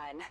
done.